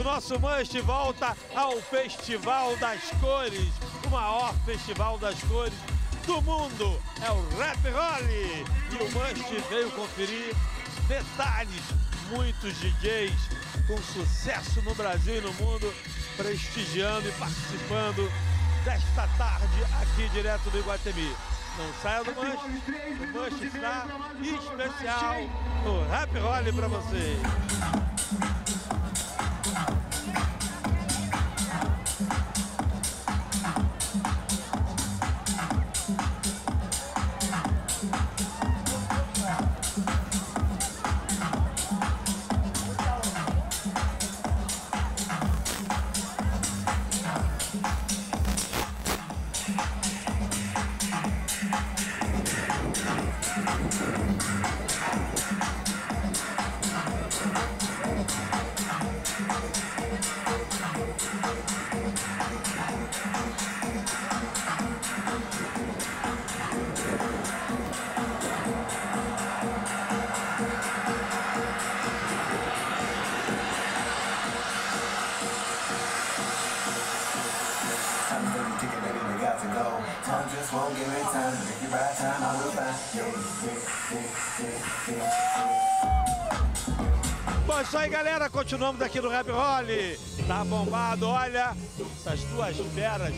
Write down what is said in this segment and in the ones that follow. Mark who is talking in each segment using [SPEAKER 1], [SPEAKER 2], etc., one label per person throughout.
[SPEAKER 1] O nosso Must volta ao Festival das Cores, o maior festival das cores do mundo. É o Rap Rally. E o Must veio conferir detalhes. Muitos DJs com sucesso no Brasil e no mundo, prestigiando e participando desta tarde aqui direto do Iguatemi. Não saia do Manche, o Manche está especial no Rap Roll para vocês. Bom, isso aí, galera. Continuamos aqui no Rap Roll. Tá bombado. Olha, essas duas feras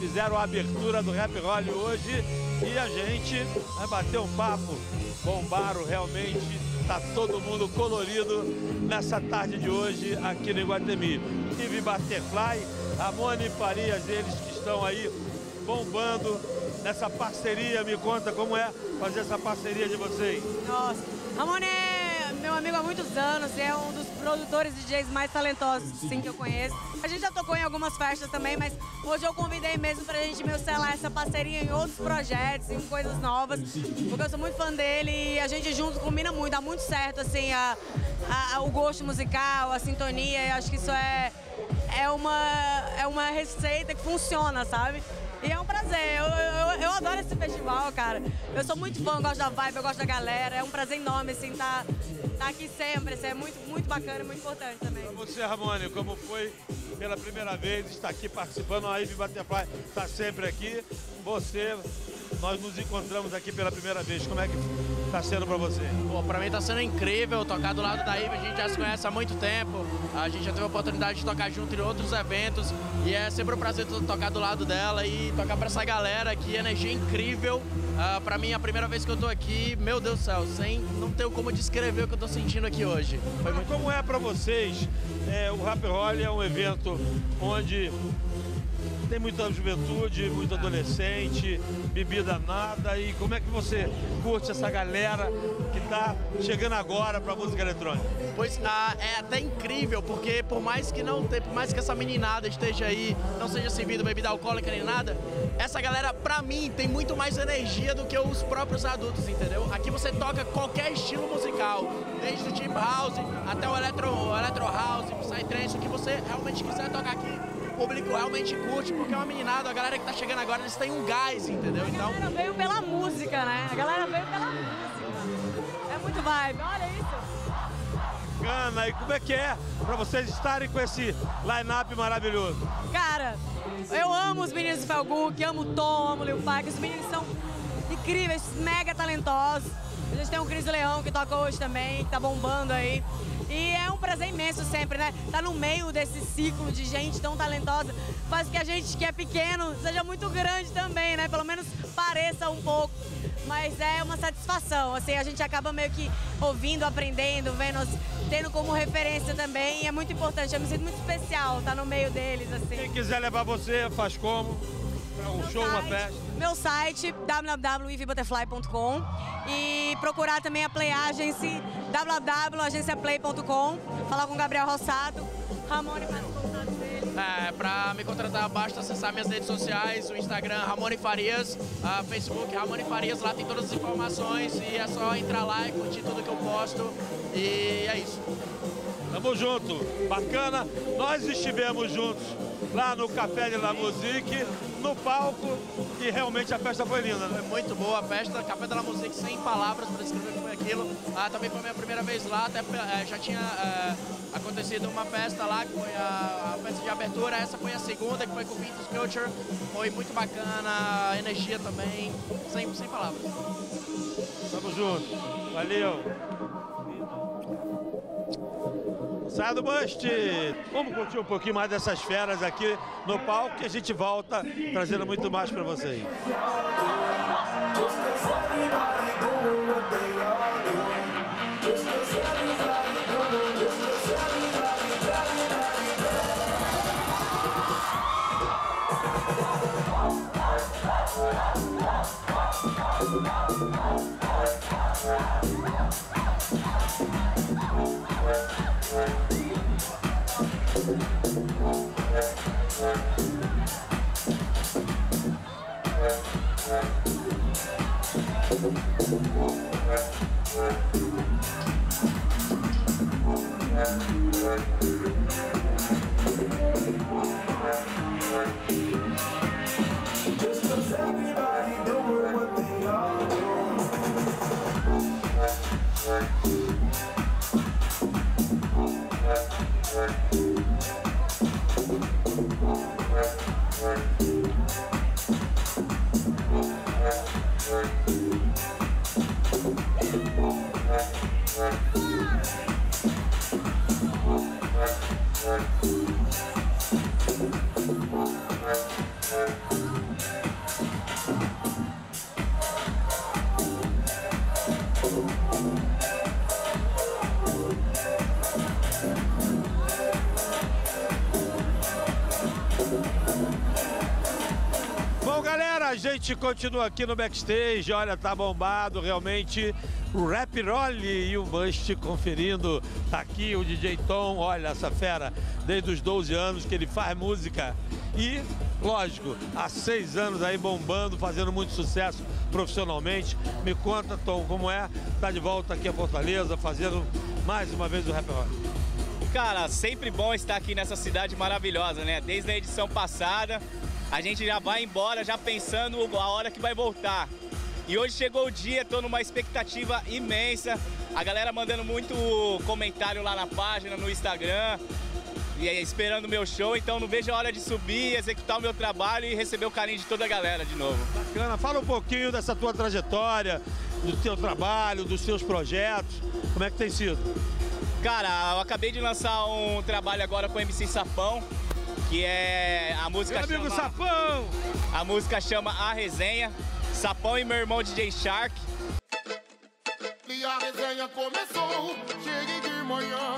[SPEAKER 1] fizeram a abertura do Rap Roll hoje e a gente vai bater um papo. Bombaram realmente. Tá todo mundo colorido nessa tarde de hoje aqui no Iguatemi. Tive Butterfly, Ramone Farias, eles que estão aí bombando nessa parceria. Me conta como é fazer essa parceria de vocês.
[SPEAKER 2] Nossa, Ramone é meu amigo há muitos anos, é um dos produtores DJs mais talentosos sim, que eu conheço. A gente já tocou em algumas festas também, mas hoje eu convidei mesmo pra gente meu selar essa parceria em outros projetos, em coisas novas, porque eu sou muito fã dele e a gente junto combina muito, dá muito certo assim a, a, o gosto musical, a sintonia, eu acho que isso é, é, uma, é uma receita que funciona, sabe? E é um prazer, eu, eu, eu, adoro esse festival, cara. Eu sou muito fã, gosto da vibe, eu gosto da galera. É um prazer enorme, assim, tá, tá aqui sempre. Isso é muito, muito bacana muito importante também.
[SPEAKER 1] Pra você, Ramone, como foi pela primeira vez estar aqui participando, a Ivy Butterfly está sempre aqui. Você, nós nos encontramos aqui pela primeira vez. Como é que está sendo para você?
[SPEAKER 3] Pô, para mim está sendo incrível tocar do lado da Ivy. A gente já se conhece há muito tempo. A gente já teve a oportunidade de tocar junto em outros eventos. E é sempre um prazer tocar do lado dela e tocar para essa galera aqui. Energia incrível. Uh, para mim, a primeira vez que eu tô aqui, meu Deus do céu, sem, não tenho como descrever o que eu tô sentindo aqui hoje.
[SPEAKER 1] Foi muito... Como é para vocês? É, o Rap Roll é um evento onde tem muita juventude, muito adolescente, bebida nada. E como é que você curte essa galera que está chegando agora para música eletrônica?
[SPEAKER 3] Pois ah, é até incrível, porque por mais que não por mais que essa meninada esteja aí, não seja servido bebida alcoólica nem nada, essa galera, pra mim, tem muito mais energia do que os próprios adultos, entendeu? Aqui você toca qualquer estilo musical, desde o deep house até o electro, o electro house, psytrance, o que você realmente quiser tocar aqui público realmente curte, porque é uma meninada, a galera que tá chegando agora, eles têm um gás, entendeu?
[SPEAKER 2] Então... A galera veio pela música, né? A galera veio pela música. É muito vibe, olha isso.
[SPEAKER 1] Gana, e como é que é pra vocês estarem com esse line-up maravilhoso?
[SPEAKER 2] Cara, eu amo os meninos do Felguk, amo o Tom, amo o Lil Park, os meninos são incríveis, mega talentosos. A gente tem o Cris Leão que toca hoje também, que tá bombando aí. E é um prazer imenso sempre, né? Tá no meio desse ciclo de gente tão talentosa. Faz que a gente que é pequeno seja muito grande também, né? Pelo menos pareça um pouco. Mas é uma satisfação, assim, a gente acaba meio que ouvindo, aprendendo, vendo, tendo como referência também. E é muito importante, eu me sinto muito especial estar no meio deles, assim.
[SPEAKER 1] Quem quiser levar você, faz como? Um show,
[SPEAKER 2] site,
[SPEAKER 1] uma festa?
[SPEAKER 2] Meu site, www.ivibutterfly.com e procurar também a Play Agency, www.agenciaplay.com, falar com o Gabriel Rossado, Ramone faz o contato dele.
[SPEAKER 3] É, pra me contratar basta acessar minhas redes sociais, o Instagram Ramone Farias, a Facebook Ramone Farias, lá tem todas as informações e é só entrar lá e curtir tudo que eu posto e é isso.
[SPEAKER 1] Tamo junto. Bacana. Nós estivemos juntos lá no Café de la Musique, no palco, e realmente a festa foi linda, né?
[SPEAKER 3] Foi muito boa a festa, Café la Musique, sem palavras para descrever o que foi aquilo. Ah, também foi minha primeira vez lá, até é, já tinha é, acontecido uma festa lá, que foi a, a, festa de abertura, essa foi a segunda, que foi com o Vintage Culture. Foi muito bacana, energia também, sem, sem palavras.
[SPEAKER 1] Tamo junto. Valeu. Sai do Bust! Vamos curtir um pouquinho mais dessas feras aqui no palco que a gente volta trazendo muito mais para vocês. A gente continua aqui no backstage, olha, tá bombado realmente o Rap Rolly e o Must conferindo. Tá aqui o DJ Tom, olha essa fera, desde os 12 anos que ele faz música. E, lógico, há seis anos aí bombando, fazendo muito sucesso profissionalmente. Me conta, Tom, como é? Tá de volta aqui a Fortaleza, fazendo mais uma vez o Rap Rolly.
[SPEAKER 4] Cara, sempre bom estar aqui nessa cidade maravilhosa, né? Desde a edição passada, a gente já vai embora já pensando a hora que vai voltar. E hoje chegou o dia, tô numa expectativa imensa. A galera mandando muito comentário lá na página, no Instagram, e esperando o meu show, então não vejo a hora de subir, executar o meu trabalho e receber o carinho de toda a galera de novo.
[SPEAKER 1] Bacana, fala um pouquinho dessa tua trajetória, do teu trabalho, dos seus projetos, como é que tem sido?
[SPEAKER 4] Cara, eu acabei de lançar um trabalho agora com o MC Sapão, que é a música
[SPEAKER 1] meu amigo chama, Sapão!
[SPEAKER 4] A música chama A Resenha. Sapão e meu irmão DJ Shark.
[SPEAKER 5] E a resenha começou, cheguei de manhã,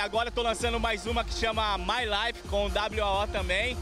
[SPEAKER 4] agora tô lançando mais uma que chama My Life com WAO também.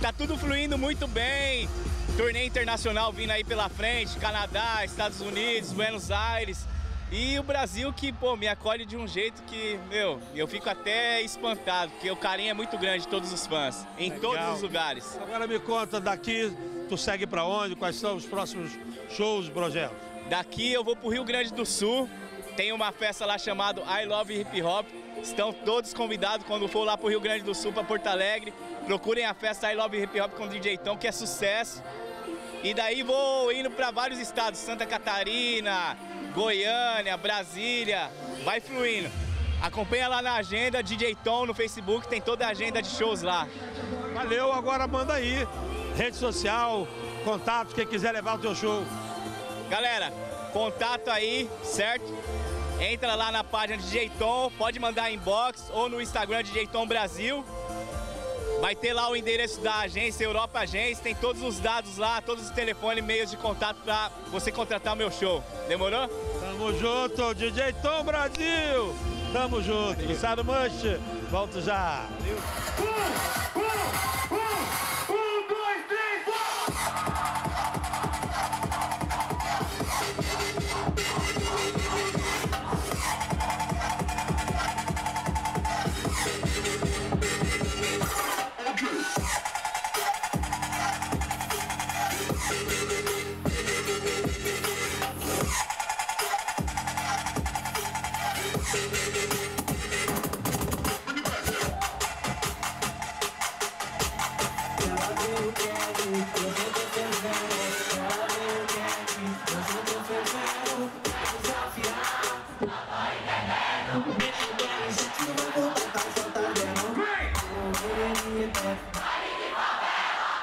[SPEAKER 4] Tá tudo fluindo muito bem. Torneio internacional vindo aí pela frente, Canadá, Estados Unidos, Buenos Aires. E o Brasil que, pô, me acolhe de um jeito que, meu, eu fico até espantado, porque o carinho é muito grande de todos os fãs, em Legal. todos os lugares.
[SPEAKER 1] Agora me conta daqui, tu segue para onde? Quais são os próximos shows, projetos?
[SPEAKER 4] Daqui eu vou pro Rio Grande do Sul. Tem uma festa lá chamada I Love Hip Hop. Estão todos convidados quando for lá pro Rio Grande do Sul, para Porto Alegre. Procurem a festa I Love Hip Hop com o DJ Tom, que é sucesso. E daí vou indo para vários estados, Santa Catarina, Goiânia, Brasília, vai fluindo. Acompanha lá na agenda, DJ Tom no Facebook, tem toda a agenda de shows lá.
[SPEAKER 1] Valeu, agora manda aí. Rede social, contato, quem quiser levar o teu show.
[SPEAKER 4] Galera, contato aí, certo? Entra lá na página DJ Tom, pode mandar inbox ou no Instagram DJ Tom Brasil. Vai ter lá o endereço da agência, Europa Agência, tem todos os dados lá, todos os telefones, meios de contato para você contratar o meu show. Demorou?
[SPEAKER 1] Tamo junto, DJ Tom Brasil! Tamo junto, Luciano Manche, volto já.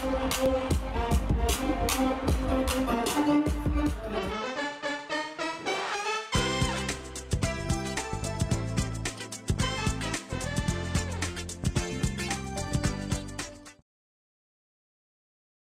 [SPEAKER 5] We'll be.